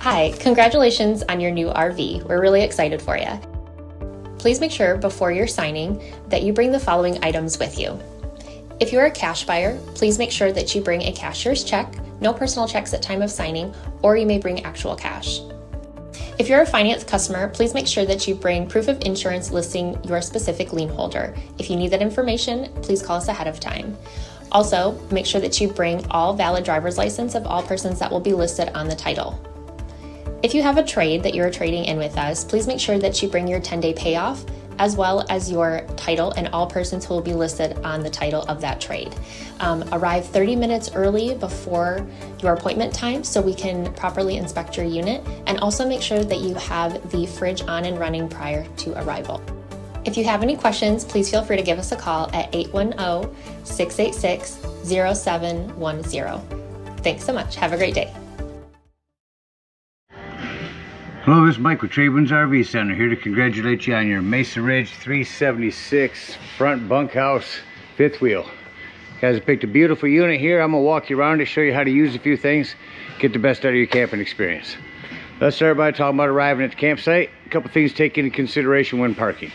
Hi, congratulations on your new RV. We're really excited for you. Please make sure before you're signing that you bring the following items with you. If you're a cash buyer, please make sure that you bring a cashier's check, no personal checks at time of signing, or you may bring actual cash. If you're a finance customer, please make sure that you bring proof of insurance listing your specific lien holder. If you need that information, please call us ahead of time. Also, make sure that you bring all valid driver's license of all persons that will be listed on the title. If you have a trade that you're trading in with us, please make sure that you bring your 10 day payoff as well as your title and all persons who will be listed on the title of that trade. Um, arrive 30 minutes early before your appointment time so we can properly inspect your unit and also make sure that you have the fridge on and running prior to arrival. If you have any questions, please feel free to give us a call at 810 686 0710. Thanks so much. Have a great day. Hello, this is Mike with TradeWinds RV Center here to congratulate you on your Mesa Ridge 376 front bunkhouse fifth wheel. You guys picked a beautiful unit here. I'm gonna walk you around to show you how to use a few things, get the best out of your camping experience. Let's start by talking about arriving at the campsite. A couple things to take into consideration when parking.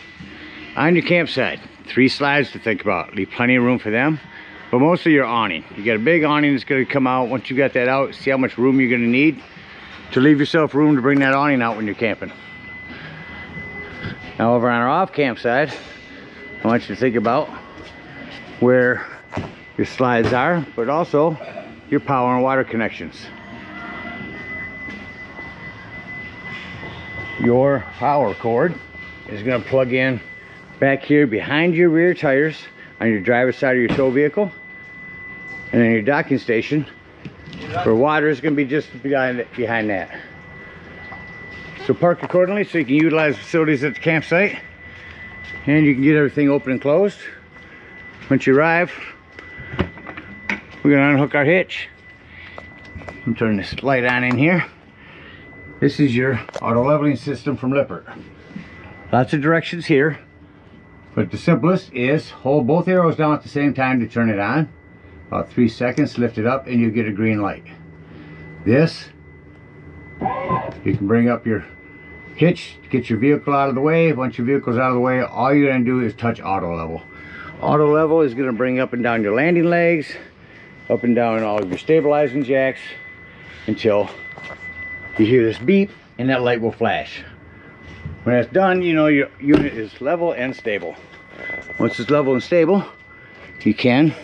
On your campsite, three slides to think about. Leave plenty of room for them, but mostly your awning. You got a big awning that's gonna come out. Once you got that out, see how much room you're gonna need to leave yourself room to bring that awning out when you're camping. Now over on our off camp campsite, I want you to think about where your slides are, but also your power and water connections. Your power cord is going to plug in back here behind your rear tires on your driver's side of your tow vehicle. And then your docking station where water is going to be just behind, behind that. So park accordingly so you can utilize facilities at the campsite and you can get everything open and closed. Once you arrive, we're going to unhook our hitch. I'm turning this light on in here. This is your auto leveling system from Lippert. Lots of directions here, but the simplest is hold both arrows down at the same time to turn it on about three seconds lift it up and you get a green light. This you can bring up your hitch get your vehicle out of the way. Once your vehicle's out of the way all you're going to do is touch auto level. Auto level is going to bring up and down your landing legs up and down all of your stabilizing jacks until you hear this beep and that light will flash. When that's done you know your unit is level and stable. Once it's level and stable you can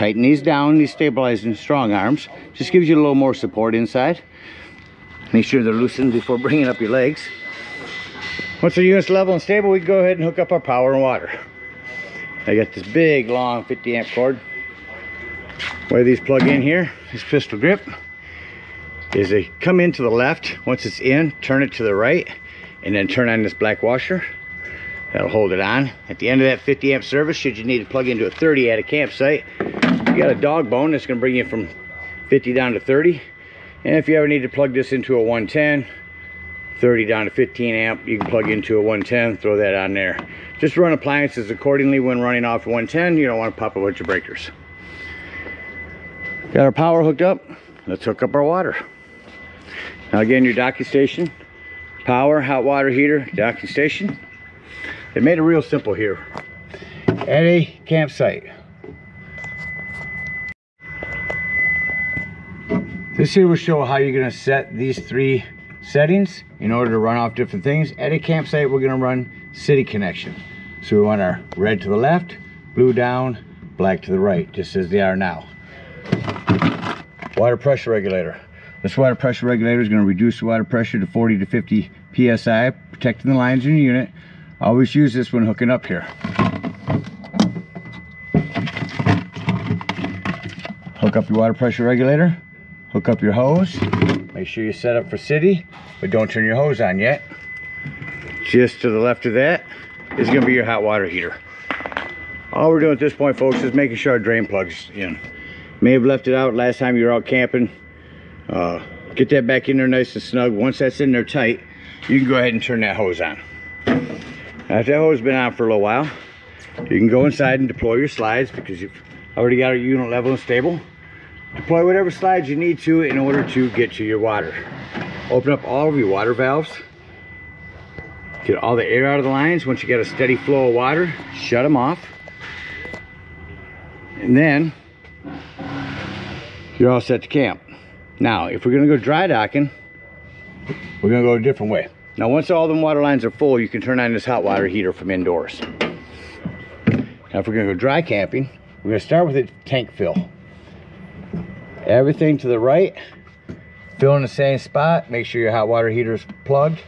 Tighten these down, these stabilizing strong arms. Just gives you a little more support inside. Make sure they're loosened before bringing up your legs. Once the unit's level and stable, we can go ahead and hook up our power and water. I got this big, long 50 amp cord. Where these plug in here, this pistol grip, is they come in to the left. Once it's in, turn it to the right, and then turn on this black washer. That'll hold it on. At the end of that 50 amp service, should you need to plug into a 30 at a campsite, you got a dog bone that's gonna bring you from 50 down to 30. And if you ever need to plug this into a 110, 30 down to 15 amp, you can plug into a 110, throw that on there. Just run appliances accordingly when running off 110. You don't want to pop a bunch of breakers. Got our power hooked up. Let's hook up our water. Now again, your docking station, power, hot water heater, docking station. They made it real simple here. At a campsite, This here will show how you're gonna set these three settings in order to run off different things. At a campsite, we're gonna run city connection. So we want our red to the left, blue down, black to the right, just as they are now. Water pressure regulator. This water pressure regulator is gonna reduce the water pressure to 40 to 50 PSI, protecting the lines in your unit. Always use this when hooking up here. Hook up your water pressure regulator hook up your hose. Make sure you set up for city but don't turn your hose on yet. Just to the left of that is going to be your hot water heater. All we're doing at this point folks is making sure our drain plugs in. May have left it out last time you were out camping. Uh, get that back in there nice and snug. Once that's in there tight you can go ahead and turn that hose on. After that hose has been on for a little while you can go inside and deploy your slides because you've already got your unit level and stable Deploy whatever slides you need to in order to get to your water. open up all of your water valves. Get all the air out of the lines. Once you get a steady flow of water, shut them off. And then you're all set to camp. Now, if we're gonna go dry docking, we're gonna go a different way. Now, once all the water lines are full, you can turn on this hot water heater from indoors. Now, if we're gonna go dry camping, we're gonna start with a tank fill. Everything to the right, fill in the same spot. Make sure your hot water heater is plugged.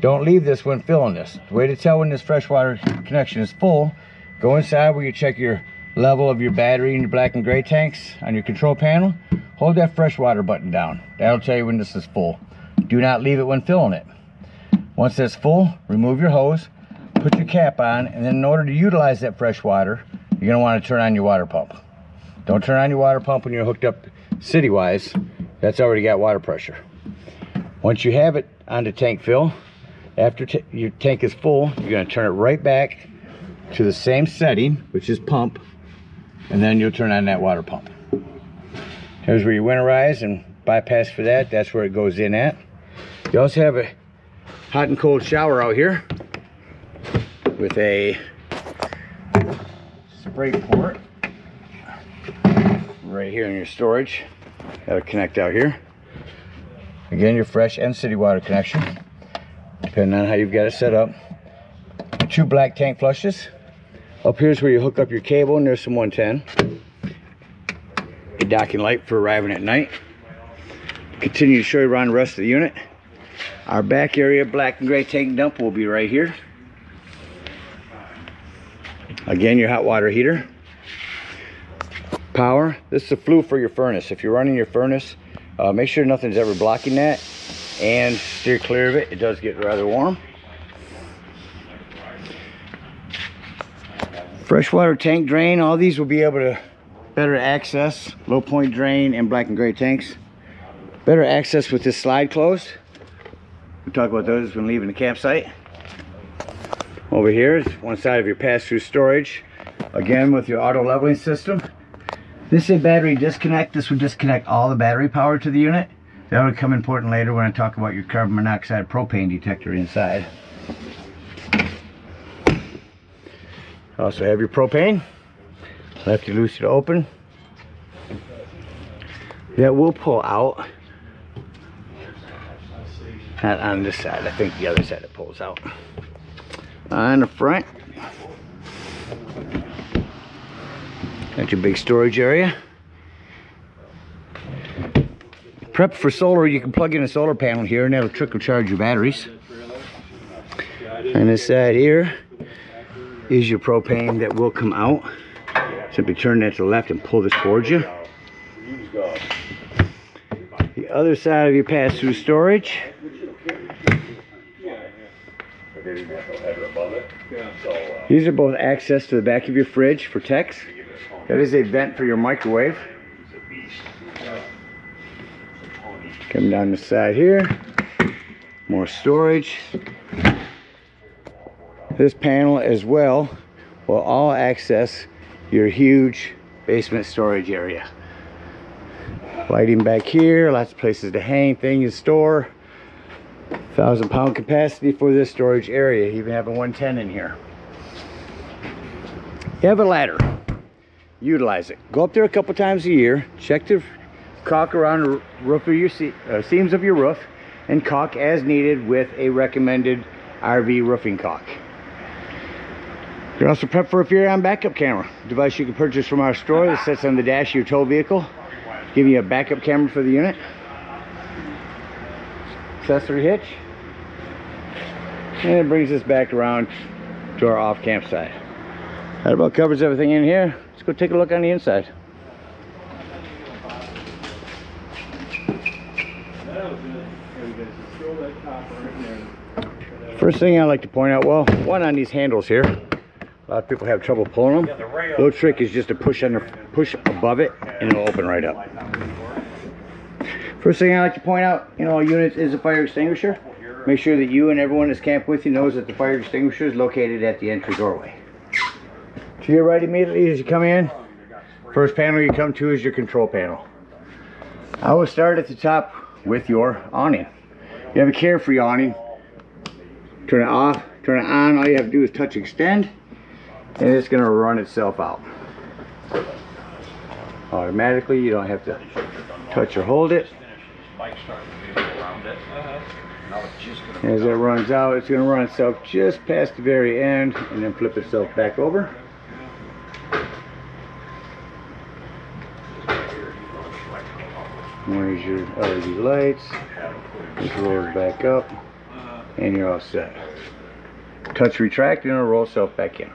Don't leave this when filling this. The way to tell when this freshwater connection is full, go inside where you check your level of your battery and your black and gray tanks on your control panel. Hold that freshwater button down. That'll tell you when this is full. Do not leave it when filling it. Once that's full, remove your hose, put your cap on, and then in order to utilize that fresh water, you're gonna wanna turn on your water pump. Don't turn on your water pump when you're hooked up city-wise. That's already got water pressure. Once you have it on the tank fill, after your tank is full, you're gonna turn it right back to the same setting, which is pump, and then you'll turn on that water pump. Here's where you winterize and bypass for that. That's where it goes in at. You also have a hot and cold shower out here with a spray port right here in your storage. That'll connect out here. Again, your fresh and city water connection, depending on how you've got it set up. Two black tank flushes. Up here's where you hook up your cable and there's some 110. A docking light for arriving at night. Continue to show you around the rest of the unit. Our back area, black and gray tank dump will be right here. Again, your hot water heater. Power, this is the flue for your furnace. If you're running your furnace, uh, make sure nothing's ever blocking that and steer clear of it. It does get rather warm. Freshwater tank drain, all these will be able to better access low point drain and black and gray tanks. Better access with this slide closed. We talk about those when leaving the campsite. Over here is one side of your pass-through storage. Again, with your auto leveling system. This is a battery disconnect. This would disconnect all the battery power to the unit. That would come important later when I talk about your carbon monoxide propane detector inside. Also have your propane. Lefty loosey to open. That will pull out not on this side. I think the other side it pulls out. On the front. Got your big storage area. Prep for solar, you can plug in a solar panel here and that'll trickle charge your batteries. And this side here is your propane that will come out. Simply turn that to the left and pull this towards you. The other side of your pass-through storage these are both access to the back of your fridge for techs. That is a vent for your microwave. Come down the side here. More storage. This panel as well will all access your huge basement storage area. Lighting back here, lots of places to hang things, store thousand pound capacity for this storage area You even have a 110 in here you have a ladder utilize it. Go up there a couple times a year check the caulk around the roof of your uh, seams of your roof and caulk as needed with a recommended RV roofing caulk. You're also prepped for a Furrion backup camera device you can purchase from our store that sits on the dash of your tow vehicle. Giving you a backup camera for the unit. Accessory hitch. And it brings us back around to our off campsite. That about covers everything in here. Let's go take a look on the inside. First thing I like to point out, well, one on these handles here. A lot of people have trouble pulling them. The little trick is just to push under, push above it, and it'll open right up. First thing I like to point out, you know, a unit is a fire extinguisher. Make sure that you and everyone that's camped with you knows that the fire extinguisher is located at the entry doorway. To your right immediately as you come in, first panel you come to is your control panel. I will start at the top with your awning. You have a carefree awning. Turn it off, turn it on. All you have to do is touch extend and it's going to run itself out. Automatically, you don't have to touch or hold it. As it runs out, it's going to run itself just past the very end and then flip itself back over. There's your LED lights. This rolls back up and you're all set. Touch retract and it'll roll itself back in.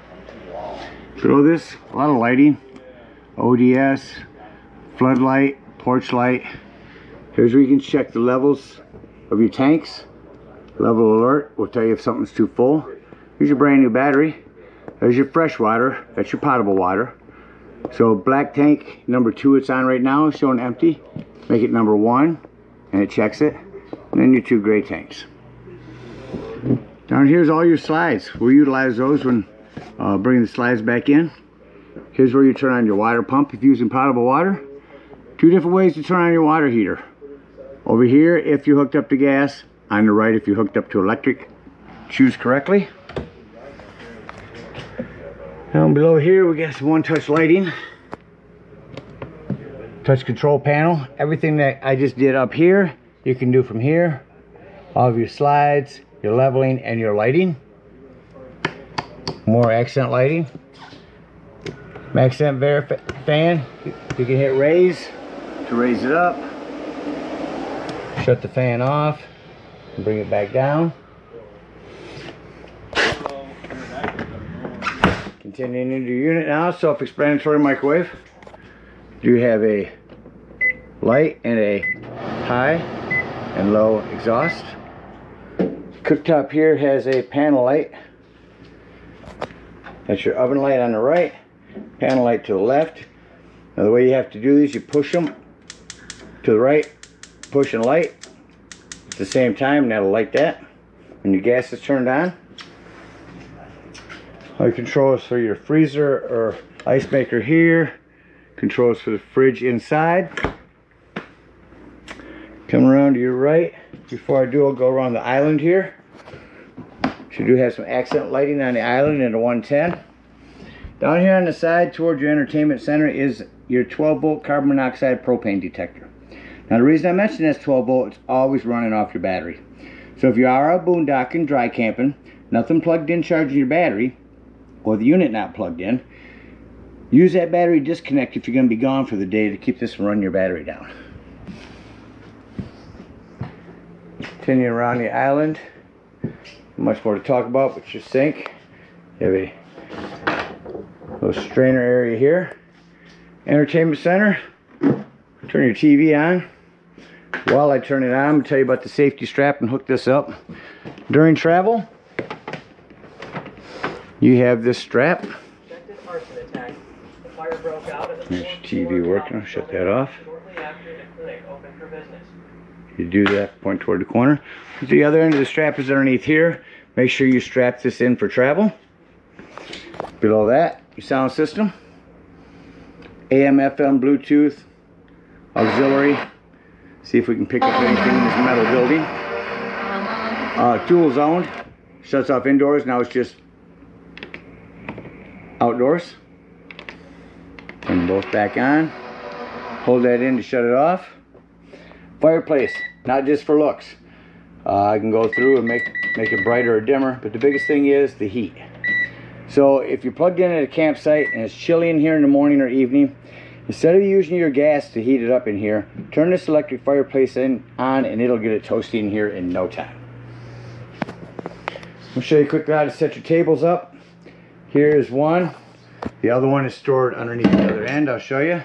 Throw this, a lot of lighting. ODS, floodlight, porch light. Here's where you can check the levels of your tanks. Level alert will tell you if something's too full. Here's your brand new battery. There's your fresh water. That's your potable water. So black tank number two it's on right now showing empty. Make it number one and it checks it. And then your two gray tanks. Down here's all your slides. We'll utilize those when uh, bringing the slides back in. Here's where you turn on your water pump if you're using potable water. Two different ways to turn on your water heater. Over here if you're hooked up to gas. On the right if you're hooked up to electric. Choose correctly. Down below here we got some one-touch lighting. Touch control panel. Everything that I just did up here, you can do from here. All of your slides, your leveling, and your lighting. More accent lighting. Accent fan, you can hit raise to raise it up. Shut the fan off and bring it back down. Continuing into your unit now, self-explanatory microwave. Do you have a light and a high and low exhaust. Cooktop here has a panel light. That's your oven light on the right, panel light to the left. Now the way you have to do these, you push them to the right, push and light at the same time, and that'll light that. When your gas is turned on, all your controls for your freezer or ice maker here, controls for the fridge inside. Come around to your right. Before I do, I'll go around the island here. So do have some accent lighting on the island in the 110. Down here on the side towards your entertainment center is your 12 volt carbon monoxide propane detector. Now the reason I mention this 12 volt, it's always running off your battery. So if you are out boondocking, dry camping, nothing plugged in charging your battery, or the unit not plugged in, use that battery disconnect if you're going to be gone for the day to keep this from running your battery down. Continuing around the island, much more to talk about, but your sink. You have a little strainer area here. Entertainment center. Turn your TV on. While I turn it on, I'm going to tell you about the safety strap and hook this up. During travel, you have this strap. There's TV working. Shut that off. You do that, point toward the corner. The other end of the strap is underneath here. Make sure you strap this in for travel. Below that, your sound system. AM, FM, Bluetooth, auxiliary. See if we can pick up anything in this metal building. Uh, dual zoned. Shuts off indoors. Now it's just outdoors. Them both back on. Hold that in to shut it off. Fireplace, not just for looks. Uh, I can go through and make, make it brighter or dimmer, but the biggest thing is the heat. So if you're plugged in at a campsite and it's chilly in here in the morning or evening, instead of using your gas to heat it up in here, turn this electric fireplace in, on and it'll get it toasty in here in no time. I'll show you quickly how to set your tables up. Here is one. The other one is stored underneath the other end. I'll show you.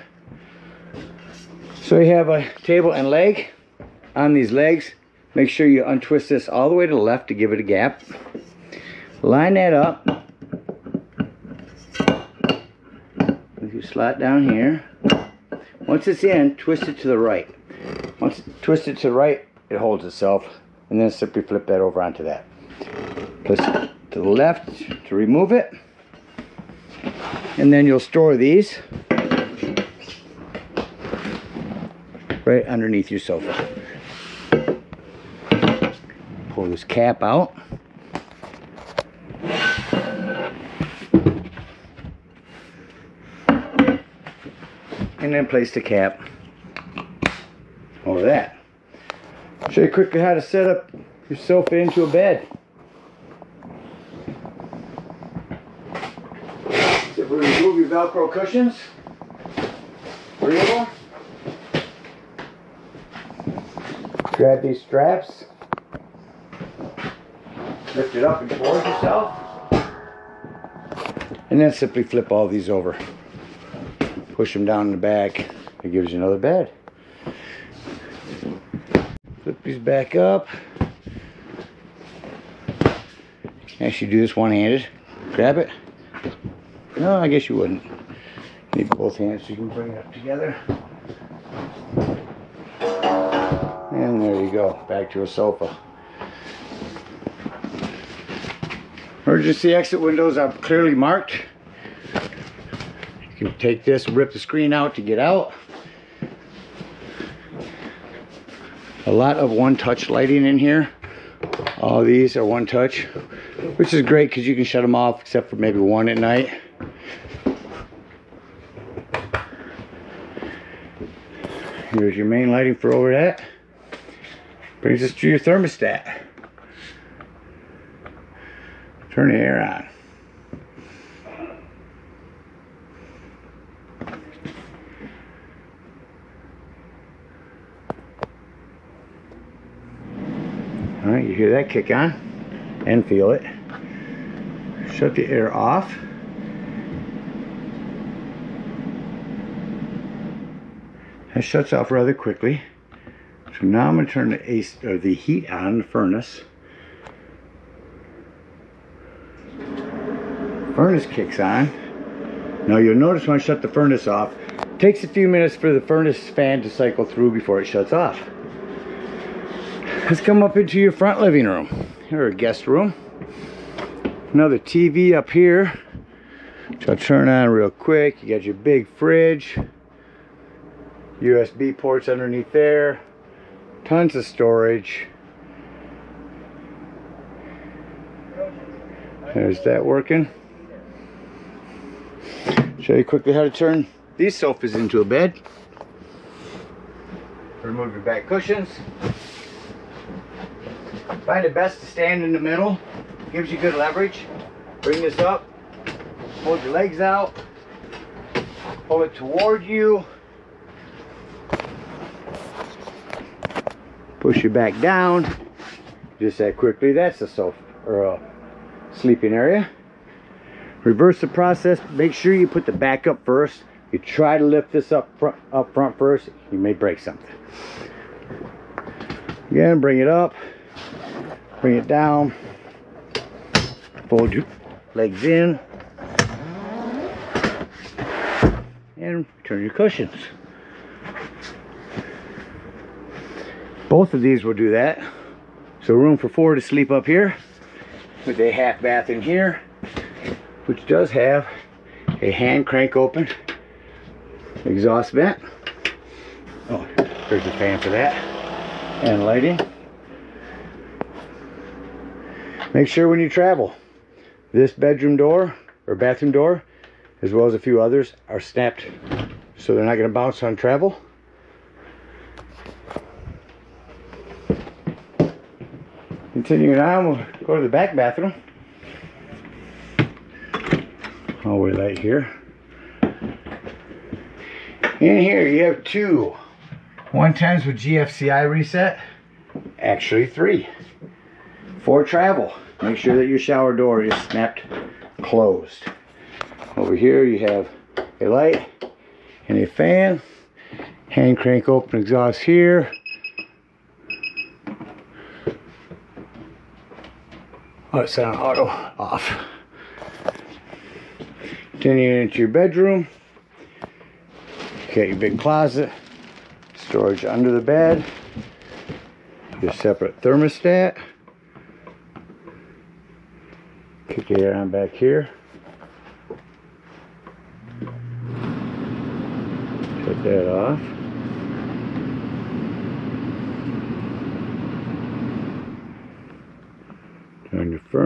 So you have a table and leg. On these legs, make sure you untwist this all the way to the left to give it a gap. Line that up. You slot down here. Once it's in, twist it to the right. Once it to the right, it holds itself. And then simply flip that over onto that. Twist it to the left to remove it. And then you'll store these right underneath your sofa. pull this cap out. And then place the cap over that. Show you quickly how to set up your sofa into a bed. So we remove your Velcro cushions. Three of them. Grab these straps. Lift it up and towards yourself. And then simply flip all these over. Push them down in the back. It gives you another bed. Flip these back up. Actually do this one-handed. Grab it. No, I guess you wouldn't. Need both hands so you can bring it up together. And there you go, back to a sofa. Emergency exit windows are clearly marked. You can take this, rip the screen out to get out. A lot of one-touch lighting in here. All these are one-touch, which is great because you can shut them off except for maybe one at night. Here's your main lighting for over that. Brings us to your thermostat. Turn the air on. All right, you hear that kick on and feel it. Shut the air off. That shuts off rather quickly. So now I'm going to turn the, AC, or the heat on the furnace. Furnace kicks on. Now you'll notice when I shut the furnace off, it takes a few minutes for the furnace fan to cycle through before it shuts off. Let's come up into your front living room or guest room. Another TV up here. So I'll turn on real quick. You got your big fridge. USB ports underneath there. Tons of storage. There's that working. Show you quickly how to turn these sofas into a bed. Remove your back cushions. Find it best to stand in the middle. Gives you good leverage. Bring this up. Hold your legs out. Pull it toward you. Push you back down. Just that quickly. That's the sofa or a sleeping area. Reverse the process. Make sure you put the back up first. You try to lift this up front, up front first. You may break something. Again, bring it up. Bring it down. Fold your legs in. And turn your cushions. Both of these will do that. So room for four to sleep up here with a half bath in here, which does have a hand crank open exhaust vent. Oh, there's a fan for that. And lighting. Make sure when you travel, this bedroom door or bathroom door, as well as a few others, are snapped so they're not going to bounce on travel. Continuing on, we'll go to the back bathroom. Hallway light here. In here you have two 110s with GFCI reset. Actually three. For travel. Make sure that your shower door is snapped closed. Over here you have a light and a fan. Hand crank open exhaust here. Oh, it's on auto off. Continuing into your bedroom. Got your big closet. Storage under the bed. Your separate thermostat. Kick air on back here. Shut that off.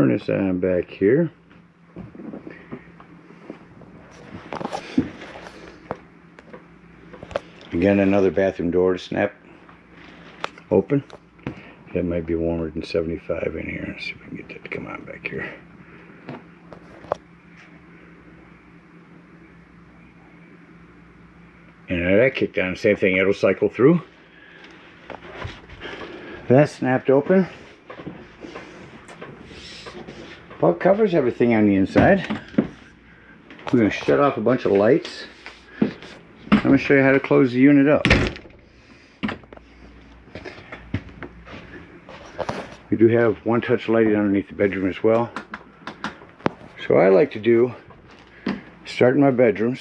Furnace on back here. Again, another bathroom door to snap open. That might be warmer than 75 in here. Let's see if we can get that to come on back here. And that kicked on, same thing, it'll cycle through. That snapped open. Well, covers everything on the inside. We're going to shut off a bunch of lights. I'm going to show you how to close the unit up. We do have one-touch lighting underneath the bedroom as well. So I like to do, start in my bedrooms,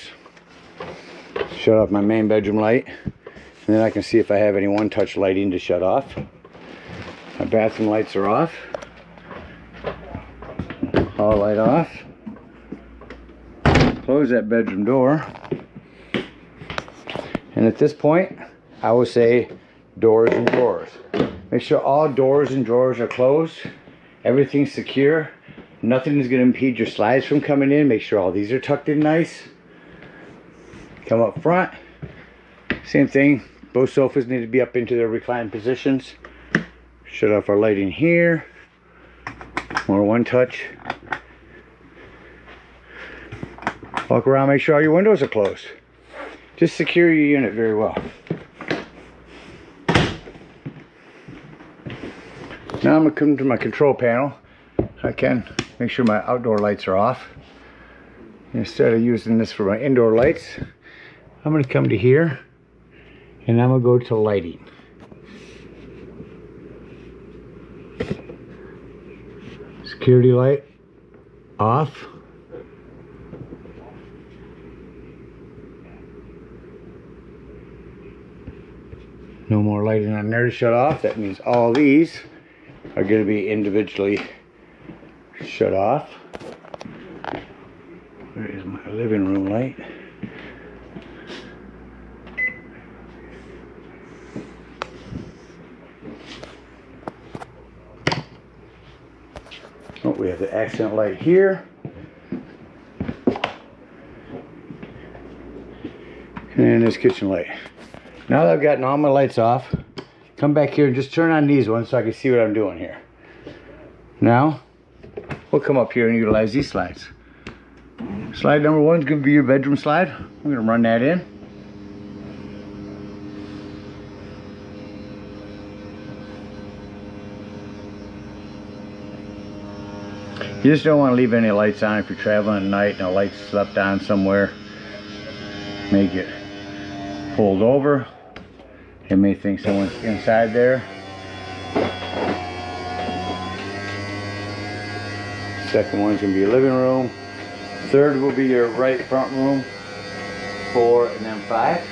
shut off my main bedroom light, and then I can see if I have any one-touch lighting to shut off. My bathroom lights are off. Hall light off. Close that bedroom door. And at this point, I will say doors and drawers. Make sure all doors and drawers are closed. Everything's secure. Nothing is going to impede your slides from coming in. Make sure all these are tucked in nice. Come up front. Same thing. Both sofas need to be up into their reclined positions. Shut off our lighting here. More one touch. Walk around, make sure all your windows are closed. Just secure your unit very well. Now I'm to come to my control panel. I can make sure my outdoor lights are off. Instead of using this for my indoor lights, I'm to come to here and I'm to go to lighting. Security light off. No more lighting on there to shut off. That means all these are going to be individually shut off. Where is my living room light? The accent light here. And this kitchen light. Now that I've gotten all my lights off, come back here and just turn on these ones so I can see what I'm doing here. Now, we'll come up here and utilize these slides. Slide number one is going to be your bedroom slide. I'm going to run that in. You just don't want to leave any lights on if you're traveling at night and a light's slept on somewhere. Make it pulled over. They may think someone's inside there. Second one's gonna be your living room. Third will be your right front room. Four and then five.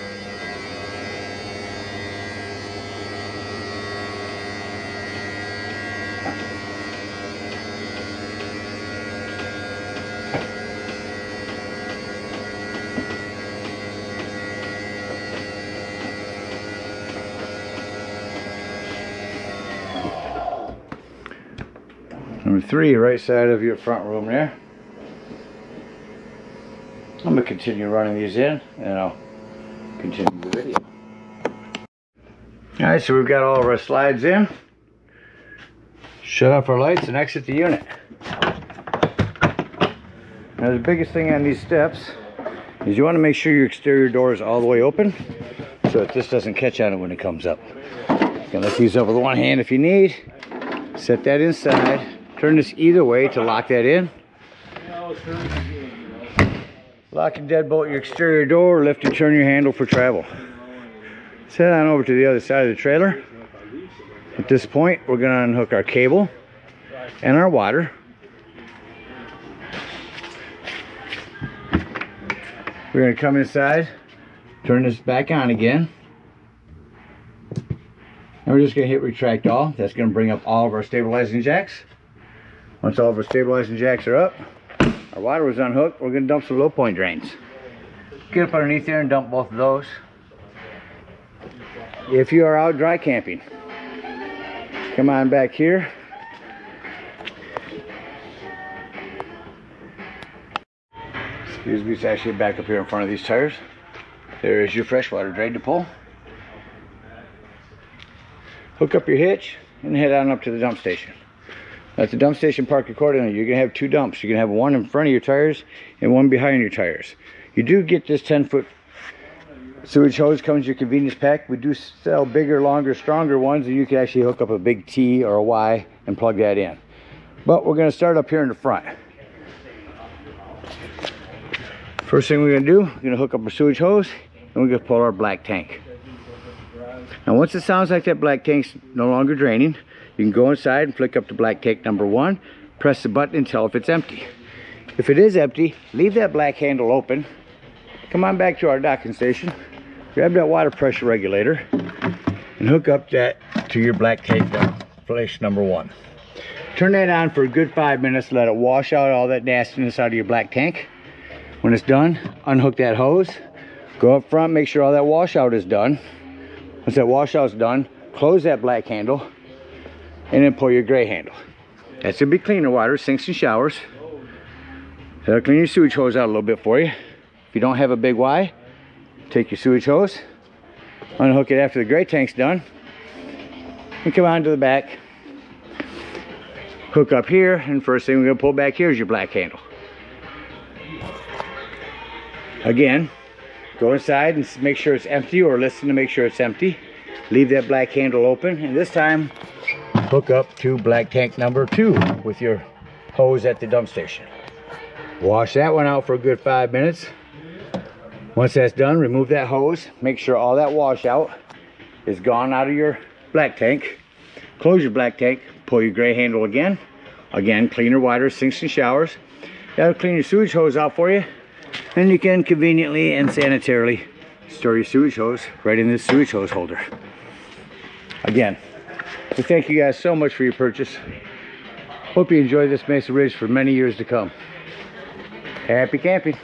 Three, right side of your front room there. I'm gonna continue running these in and I'll continue the video. Alright, so we've got all of our slides in. Shut off our lights and exit the unit. Now the biggest thing on these steps is you want to make sure your exterior door is all the way open so that this doesn't catch on it when it comes up. You can lift these up with one hand if you need. Set that inside. Turn this either way to lock that in. Lock and deadbolt your exterior door, lift and turn your handle for travel. Set on over to the other side of the trailer. At this point, we're gonna unhook our cable and our water. We're gonna come inside, turn this back on again. And we're just gonna hit retract all. That's gonna bring up all of our stabilizing jacks. Once all of our stabilizing jacks are up, our water was unhooked, we're gonna dump some low point drains. Get up underneath there and dump both of those. If you are out dry camping, come on back here. Excuse me, it's actually back up here in front of these tires. There is your freshwater drain to pull. Hook up your hitch and head on up to the dump station. At the dump station park accordingly, you're gonna have two dumps. You're gonna have one in front of your tires and one behind your tires. You do get this 10 foot sewage hose comes your convenience pack. We do sell bigger, longer, stronger ones and you can actually hook up a big T or a Y and plug that in. But we're gonna start up here in the front. First thing we're gonna do, we're gonna hook up our sewage hose and we're gonna pull our black tank. Now once it sounds like that black tank's no longer draining, you can go inside and flick up to black tank number one, press the button and tell if it's empty. If it is empty, leave that black handle open, come on back to our docking station, grab that water pressure regulator, and hook up that to your black tank place number one. Turn that on for a good five minutes, let it wash out all that nastiness out of your black tank. When it's done, unhook that hose, go up front, make sure all that washout is done. Once that washout's done, close that black handle, and then pull your gray handle. That's gonna be cleaner water, sinks and showers. That'll clean your sewage hose out a little bit for you. If you don't have a big Y, take your sewage hose, unhook it after the gray tank's done, and come on to the back. Hook up here, and first thing we're gonna pull back here is your black handle. Again, go inside and make sure it's empty or listen to make sure it's empty. Leave that black handle open, and this time hook up to black tank number two with your hose at the dump station. Wash that one out for a good five minutes. Once that's done, remove that hose. Make sure all that washout is gone out of your black tank. Close your black tank, pull your gray handle again. Again, cleaner, wider sinks and showers. That'll clean your sewage hose out for you. And you can conveniently and sanitarily store your sewage hose right in this sewage hose holder. Again, we thank you guys so much for your purchase. Hope you enjoy this Mesa Ridge for many years to come. Happy camping.